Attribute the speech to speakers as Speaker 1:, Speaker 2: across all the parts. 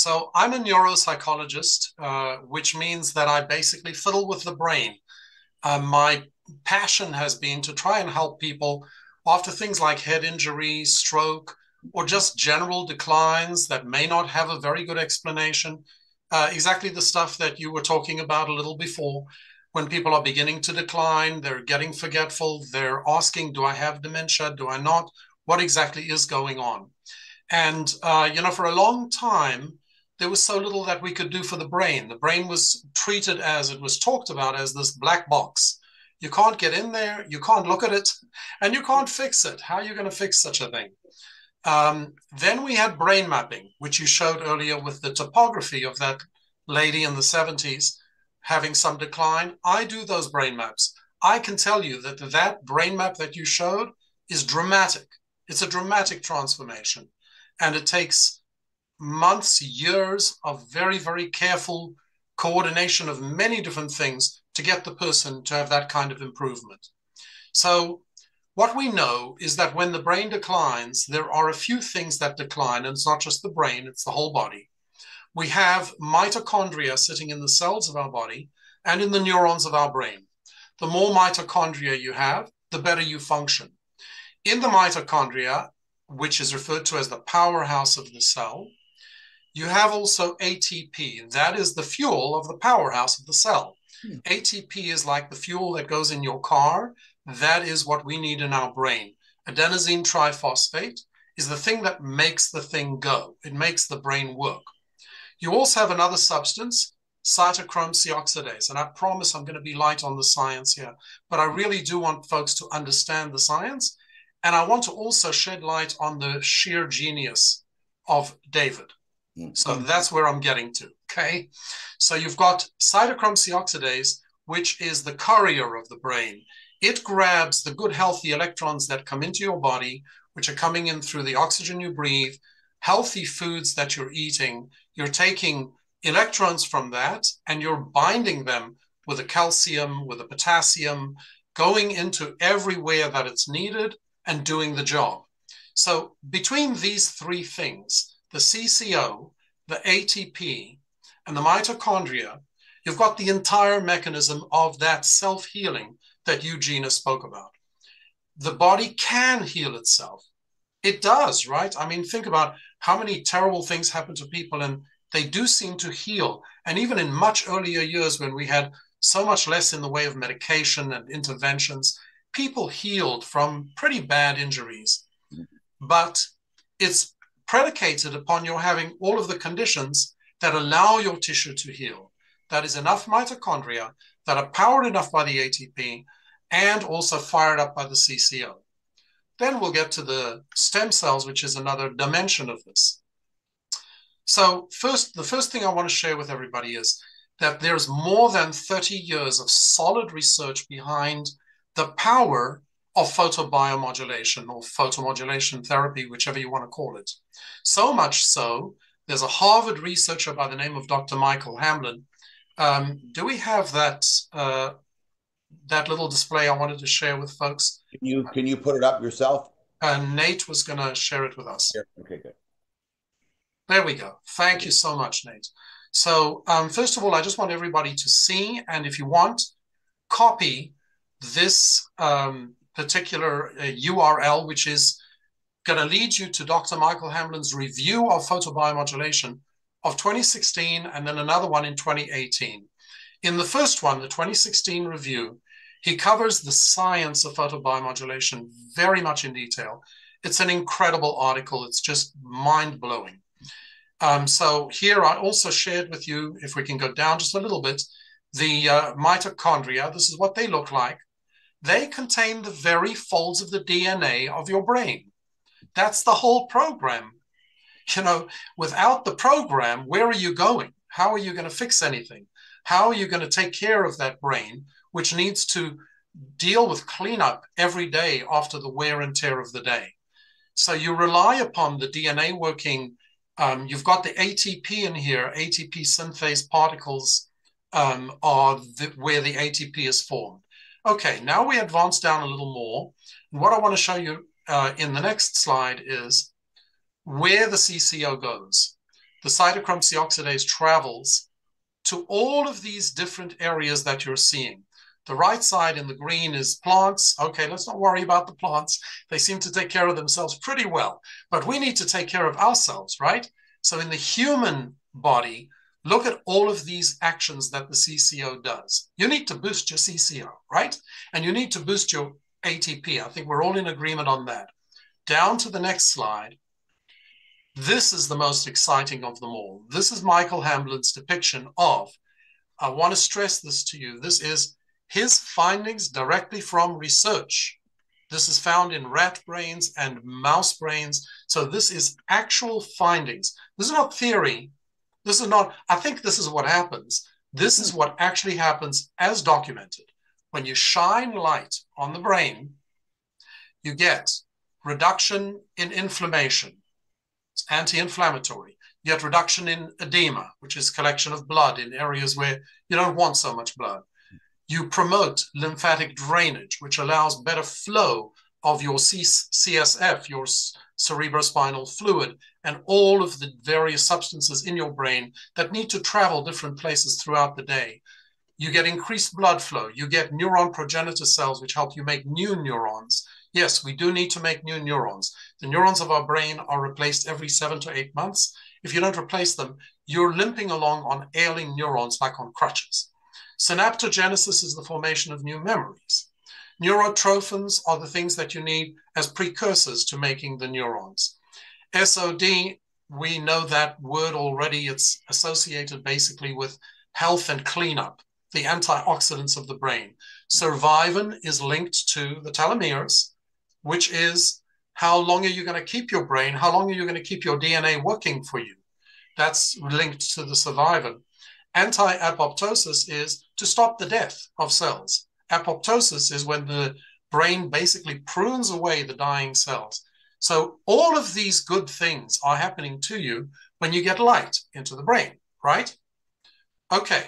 Speaker 1: So I'm a neuropsychologist, uh, which means that I basically fiddle with the brain. Uh, my passion has been to try and help people after things like head injury, stroke, or just general declines that may not have a very good explanation. Uh, exactly the stuff that you were talking about a little before. When people are beginning to decline, they're getting forgetful, they're asking, Do I have dementia? Do I not? What exactly is going on? And, uh, you know, for a long time, there was so little that we could do for the brain. The brain was treated as it was talked about as this black box. You can't get in there, you can't look at it, and you can't fix it. How are you going to fix such a thing? Um, then we had brain mapping, which you showed earlier with the topography of that lady in the 70s having some decline. I do those brain maps. I can tell you that that brain map that you showed is dramatic. It's a dramatic transformation. And it takes months, years of very, very careful coordination of many different things to get the person to have that kind of improvement. So, what we know is that when the brain declines, there are a few things that decline, and it's not just the brain, it's the whole body. We have mitochondria sitting in the cells of our body and in the neurons of our brain. The more mitochondria you have, the better you function. In the mitochondria, which is referred to as the powerhouse of the cell, you have also ATP. That is the fuel of the powerhouse of the cell. Hmm. ATP is like the fuel that goes in your car. That is what we need in our brain. Adenosine triphosphate is the thing that makes the thing go. It makes the brain work. You also have another substance, cytochrome C oxidase. And I promise I'm going to be light on the science here, but I really do want folks to understand the science. And I want to also shed light on the sheer genius of David. Mm-hmm. So that's where I'm getting to. Okay. So you've got cytochrome C oxidase, which is the courier of the brain. It grabs the good, healthy electrons that come into your body, which are coming in through the oxygen you breathe, healthy foods that you're eating. You're taking electrons from that and you're binding them with the calcium, with the potassium, going into everywhere that it's needed and doing the job. So between these three things, the CCO, the ATP, and the mitochondria, you've got the entire mechanism of that self healing that Eugenia spoke about. The body can heal itself. It does, right? I mean, think about how many terrible things happen to people and they do seem to heal. And even in much earlier years when we had so much less in the way of medication and interventions, people healed from pretty bad injuries. Mm-hmm. But it's predicated upon your having all of the conditions that allow your tissue to heal. That is enough mitochondria that are powered enough by the ATP and also fired up by the CCO. Then we'll get to the stem cells, which is another dimension of this. So first, the first thing I want to share with everybody is that there's more than 30 years of solid research behind the power of photobiomodulation or photomodulation therapy, whichever you want to call it. So much so, there's a Harvard researcher by the name of Dr. Michael Hamblin. Um, do we have that uh, that little display I wanted to share with folks?
Speaker 2: Can you can you put it up yourself?
Speaker 1: Uh, Nate was going to share it with us.
Speaker 2: Okay, good.
Speaker 1: There we go. Thank you so much, Nate. So um, first of all, I just want everybody to see, and if you want, copy this um, particular uh, URL, which is going to lead you to Dr. Michael Hamblin's review of photobiomodulation of 2016 and then another one in 2018. In the first one, the 2016 review, he covers the science of photobiomodulation very much in detail. It's an incredible article. It's just mind blowing. Um, so here I also shared with you, if we can go down just a little bit, the uh, mitochondria. This is what they look like they contain the very folds of the DNA of your brain. That's the whole program. You know, without the program, where are you going? How are you going to fix anything? How are you going to take care of that brain, which needs to deal with cleanup every day after the wear and tear of the day? So you rely upon the DNA working. Um, you've got the ATP in here, ATP synthase particles um, are the, where the ATP is formed. Okay, now we advance down a little more. And what I want to show you uh, in the next slide is where the CCO goes. the cytochrome C oxidase travels to all of these different areas that you're seeing. The right side in the green is plants. Okay, let's not worry about the plants. They seem to take care of themselves pretty well, but we need to take care of ourselves, right? So in the human body, look at all of these actions that the CCO does. You need to boost your CCO, right? And you need to boost your ATP. I think we're all in agreement on that. Down to the next slide. This is the most exciting of them all. This is Michael Hamblin's depiction of, I want to stress this to you. This is his findings directly from research. This is found in rat brains and mouse brains. So this is actual findings. This is not theory. This is not, I think this is what happens. This is hmm. what actually happens as documented. When you shine light on the brain, you get reduction in inflammation. It's anti-inflammatory. You get reduction in edema, which is collection of blood in areas where you don't want so much blood. Hmm. You promote lymphatic drainage, which allows better flow of your CSF, your cerebrospinal fluid, and all of the various substances in your brain that need to travel different places throughout the day. You get increased blood flow. You get neuron progenitor cells, which help you make new neurons. Yes, we do need to make new neurons. The neurons of our brain are replaced every seven to eight months. If you don't replace them, you're limping along on ailing neurons like on crutches. Synaptogenesis is the formation of new memories. Neurotrophins are the things that you need as precursors to making the neurons. SOD, we know that word already. It's associated basically with health and cleanup, the antioxidants of the brain. Survivin is linked to the telomeres, which is how long are you going to keep your brain? How long are you going to keep your DNA working for you? That's linked to the survivin. Anti-apoptosis is to stop the death of cells. Apoptosis is when the brain basically prunes away the dying cells. So all of these good things are happening to you when you get light into the brain, right? Okay,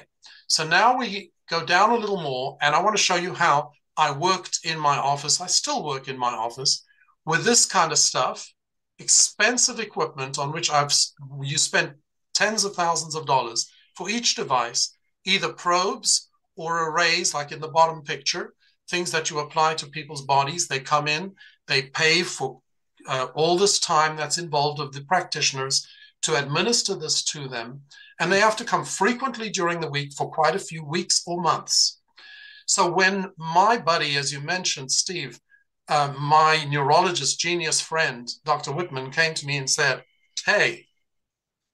Speaker 1: so now we go down a little more and I want to show you how I worked in my office. I still work in my office with this kind of stuff, expensive equipment on which I've you spent tens of thousands of dollars for each device, either probes or arrays, like in the bottom picture, things that you apply to people's bodies. They come in, they pay for uh, all this time that's involved of the practitioners to administer this to them. And they have to come frequently during the week for quite a few weeks or months. So when my buddy, as you mentioned, Steve, uh, my neurologist genius friend, Dr. Whitman, came to me and said, Hey,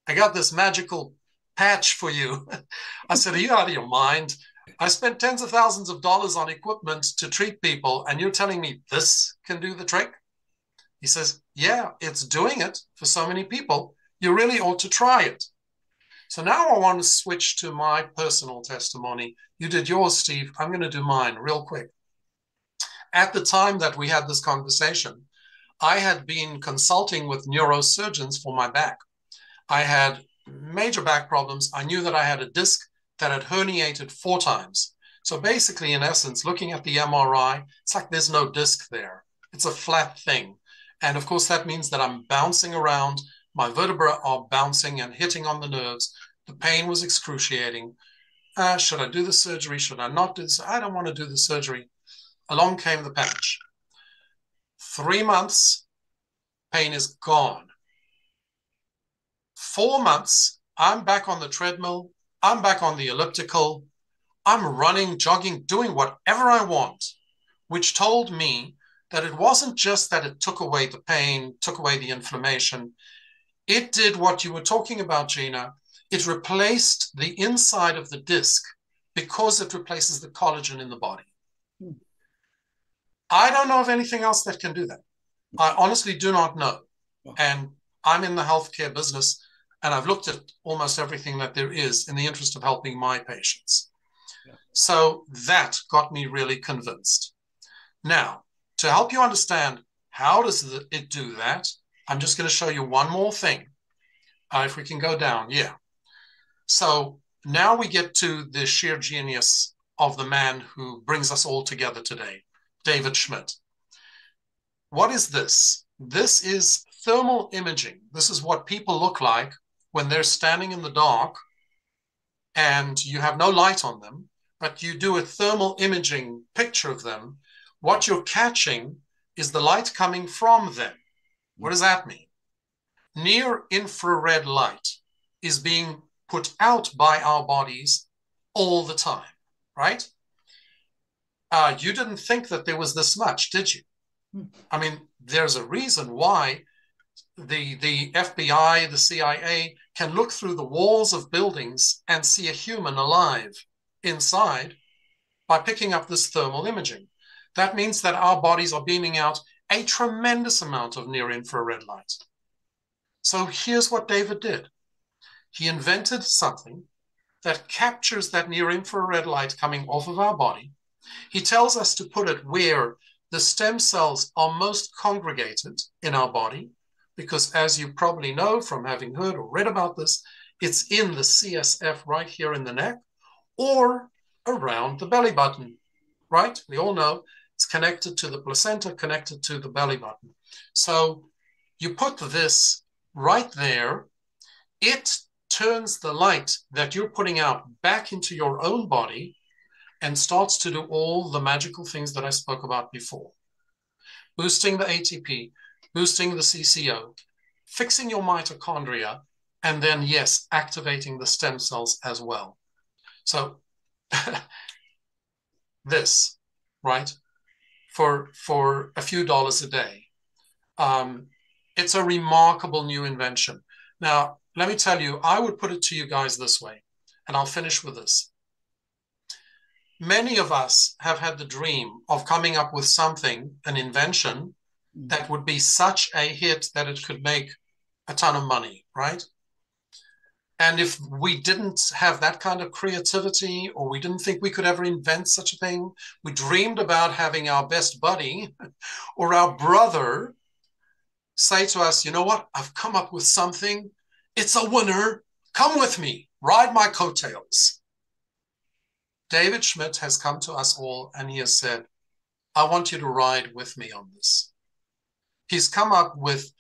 Speaker 1: I got this magical patch for you. I said, Are you out of your mind? I spent tens of thousands of dollars on equipment to treat people, and you're telling me this can do the trick? He says, Yeah, it's doing it for so many people. You really ought to try it. So now I want to switch to my personal testimony. You did yours, Steve. I'm going to do mine real quick. At the time that we had this conversation, I had been consulting with neurosurgeons for my back. I had major back problems. I knew that I had a disc that had herniated four times. So basically, in essence, looking at the MRI, it's like there's no disc there. It's a flat thing. And of course, that means that I'm bouncing around. My vertebrae are bouncing and hitting on the nerves. The pain was excruciating. Uh, should I do the surgery? Should I not do this? I don't want to do the surgery. Along came the patch. Three months, pain is gone four months, I'm back on the treadmill, I'm back on the elliptical, I'm running, jogging, doing whatever I want, which told me that it wasn't just that it took away the pain, took away the inflammation. It did what you were talking about, Gina. It replaced the inside of the disc because it replaces the collagen in the body. Hmm. I don't know of anything else that can do that. I honestly do not know. And I'm in the healthcare business. And I've looked at almost everything that there is in the interest of helping my patients. Yeah. So that got me really convinced. Now, to help you understand how does it do that, I'm just going to show you one more thing. Uh, if we can go down, yeah. So now we get to the sheer genius of the man who brings us all together today, David Schmidt. What is this? This is thermal imaging. This is what people look like when they're standing in the dark and you have no light on them, but you do a thermal imaging picture of them, what you're catching is the light coming from them. What does that mean? Near infrared light is being put out by our bodies all the time, right? Uh, you didn't think that there was this much, did you? Hmm. I mean, there's a reason why the the FBI, the CIA can look through the walls of buildings and see a human alive inside by picking up this thermal imaging. That means that our bodies are beaming out a tremendous amount of near infrared light. So here's what David did. He invented something that captures that near infrared light coming off of our body. He tells us to put it where the stem cells are most congregated in our body, because as you probably know from having heard or read about this, it's in the CSF right here in the neck or around the belly button, right? We all know it's connected to the placenta, connected to the belly button. So you put this right there. It turns the light that you're putting out back into your own body and starts to do all the magical things that I spoke about before. Boosting the ATP, boosting the CCO, fixing your mitochondria, and then, yes, activating the stem cells as well. So this, right, for, for a few dollars a day. Um, it's a remarkable new invention. Now, let me tell you, I would put it to you guys this way, and I'll finish with this. Many of us have had the dream of coming up with something, an invention, that would be such a hit that it could make a ton of money, right? And if we didn't have that kind of creativity, or we didn't think we could ever invent such a thing, we dreamed about having our best buddy or our brother say to us, you know what, I've come up with something. It's a winner. Come with me, ride my coattails. David Schmidt has come to us all and he has said, I want you to ride with me on this. He's come up with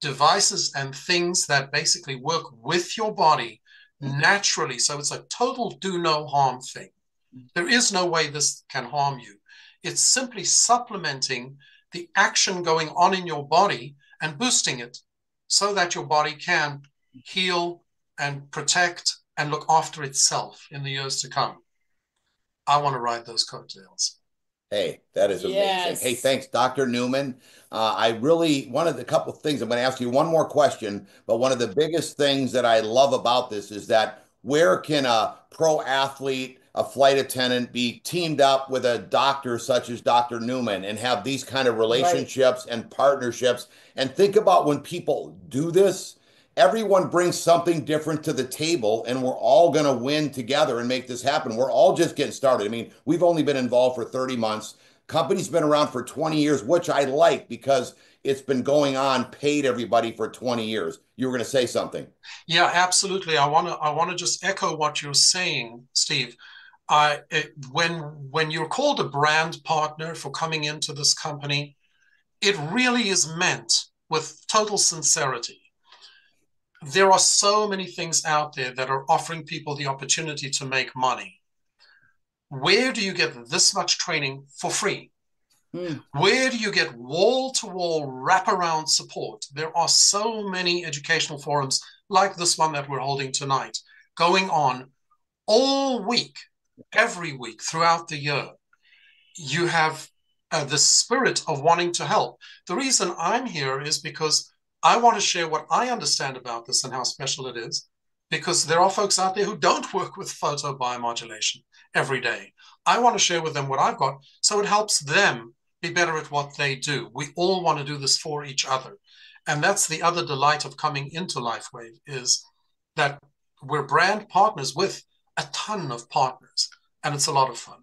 Speaker 1: devices and things that basically work with your body naturally. So it's a total do no harm thing. There is no way this can harm you. It's simply supplementing the action going on in your body and boosting it so that your body can heal and protect and look after itself in the years to come. I want to ride those coattails.
Speaker 2: Hey, that is amazing. Yes. Hey, thanks, Dr. Newman. Uh, I really, one of the couple of things, I'm going to ask you one more question, but one of the biggest things that I love about this is that where can a pro athlete, a flight attendant be teamed up with a doctor such as Dr. Newman and have these kind of relationships right. and partnerships? And think about when people do this, everyone brings something different to the table and we're all going to win together and make this happen. We're all just getting started. I mean, we've only been involved for 30 months. Company's been around for 20 years, which I like because it's been going on paid everybody for 20 years. You were going to say something.
Speaker 1: Yeah, absolutely. I want to I want to just echo what you're saying, Steve. Uh, it, when when you're called a brand partner for coming into this company, it really is meant with total sincerity there are so many things out there that are offering people the opportunity to make money. Where do you get this much training for free? Mm. Where do you get wall to wall wraparound support? There are so many educational forums like this one that we're holding tonight going on all week, every week throughout the year. You have uh, the spirit of wanting to help. The reason I'm here is because I want to share what I understand about this and how special it is, because there are folks out there who don't work with photobiomodulation every day. I want to share with them what I've got so it helps them be better at what they do. We all want to do this for each other. And that's the other delight of coming into LifeWave is that we're brand partners with a ton of partners, and it's a lot of fun.